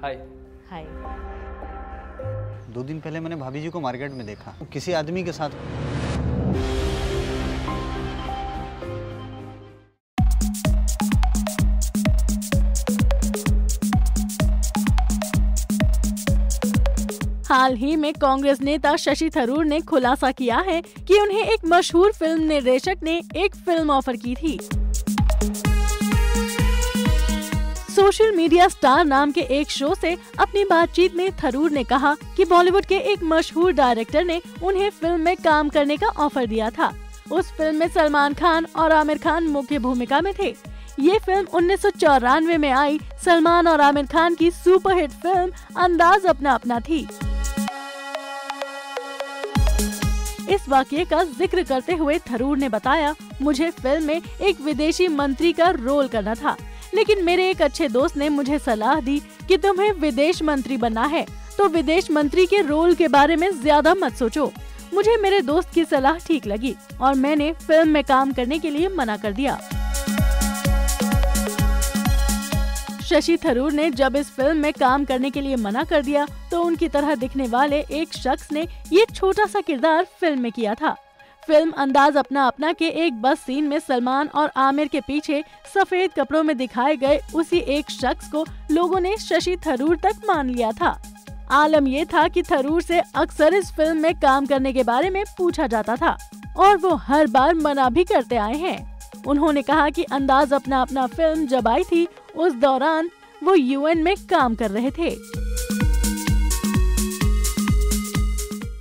हाय हाय दो दिन पहले मैंने भाभी जी को मार्केट में देखा। किसी आदमी के साथ हाल ही में कांग्रेस नेता शशि थरूर ने खुलासा किया है कि उन्हें एक मशहूर फ़िल्म निर्देशक ने एक फ़िल्म ऑफ़र की थी। सोशल मीडिया स्टार नाम के एक शो से अपनी बातचीत में थरूर ने कहा कि बॉलीवुड के एक मशहूर डायरेक्टर ने उन्हें फ़िल्म में काम करने का ऑफ़र दिया था। उस फ़िल्म में सलमान खान और आमिर खान मुख्य भूमिका में थे। ये फ़िल्म उन्नीस सौ चौरानवे में आई। सलमान और आमिर खान की सुपरहिट फ़िल्म अंदाज अपना अपना थी। इस वाक्य का ज़िक्र करते हुए थरूर ने बताया, मुझे फ़िल्म में एक विदेशी मंत्री का रोल करना था। लेकिन मेरे एक अच्छे दोस्त ने मुझे सलाह दी कि तुम्हें विदेश मंत्री बनना है तो विदेश मंत्री के रोल के बारे में ज़्यादा मत सोचो। मुझे मेरे दोस्त की सलाह ठीक लगी और मैंने फ़िल्म में काम करने के लिए मना कर दिया। शशि थरूर ने जब इस फ़िल्म में काम करने के लिए मना कर दिया तो उनकी तरह दिखने वाले एक शख्स ने ये छोटा सा किरदार फ़िल्म में किया था। फ़िल्म अंदाज अपना अपना के एक बस सीन में सलमान और आमिर के पीछे सफ़ेद कपड़ों में दिखाए गए उसी एक शख्स को लोगों ने शशि थरूर तक मान लिया था। आलम ये था कि थरूर से अक्सर इस फ़िल्म में काम करने के बारे में पूछा जाता था और वो हर बार मना भी करते आए हैं। उन्होंने कहा कि अंदाज अपना अपना फ़िल्म जब आई थी, उस दौरान वो यूएन में काम कर रहे थे।